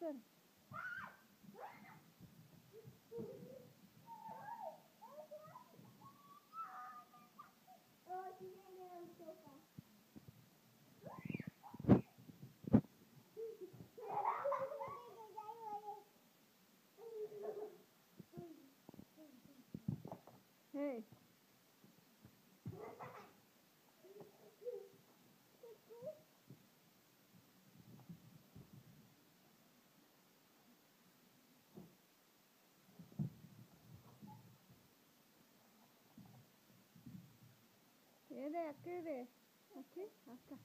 sir. Oh, she's in there, I'm so fine. Quede, quede. Aquí, acá.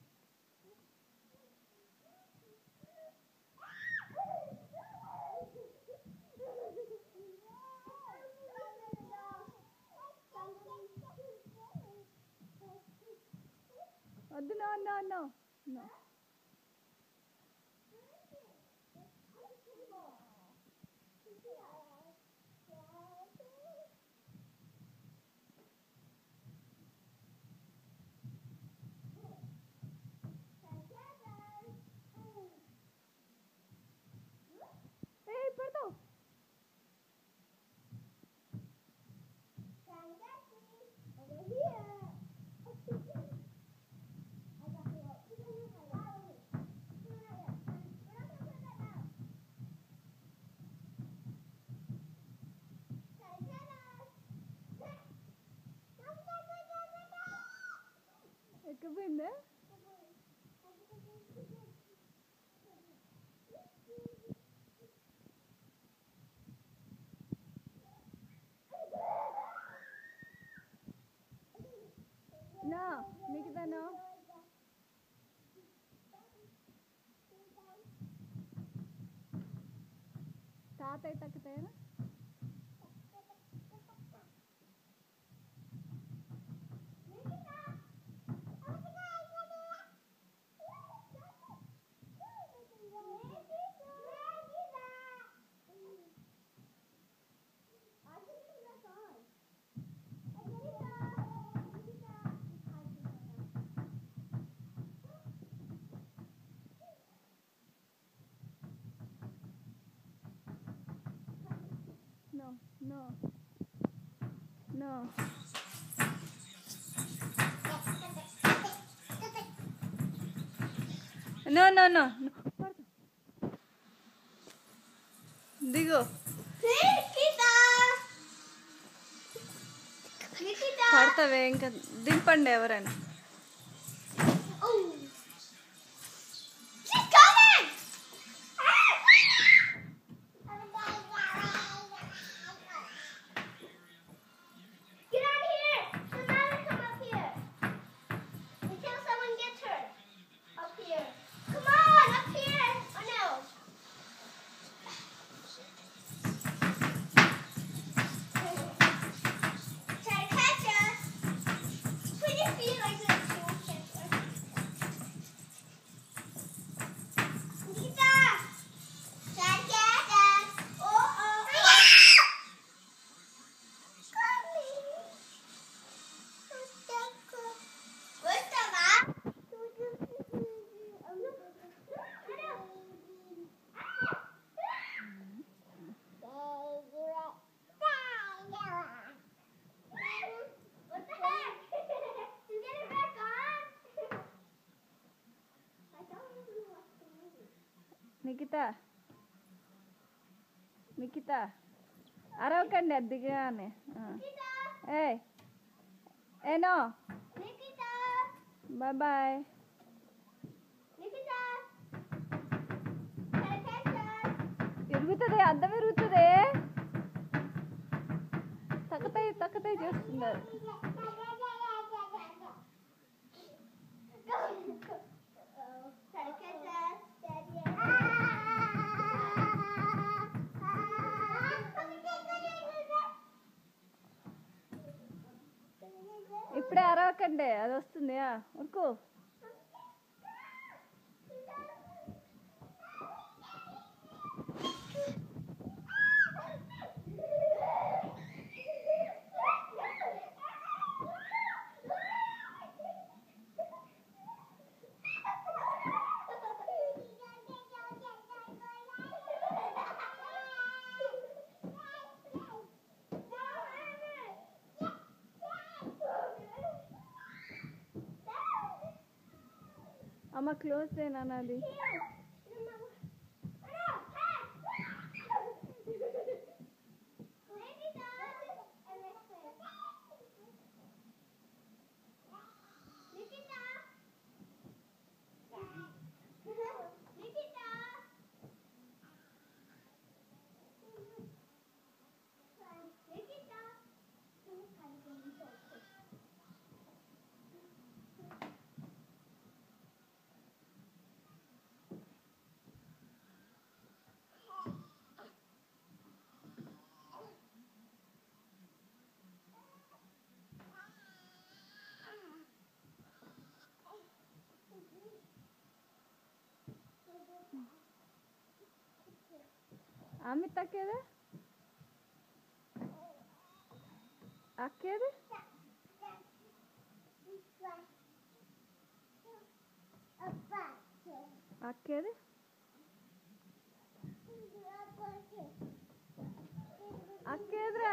सात आठ तक है ना No, no. No. No, no, no. no. దిగు పడతావే ఇంకా దింపండి ఎవరైనా Nikhita Nikhita అరవకండి అద్దిగానే Nikita! A ఏనో Nikita! Bye bye Nikita! Try to catch us. ఇరుగుతుంది అద్దం ఇరుగుతుంది తక్కతాయి తక్కతాయి చేస్తున్నారు ఇప్పుడే అరవకండి అది వస్తుంది मामा क्लोज देना ना আমি তাকে রে আকে রে আকে রে আকে রে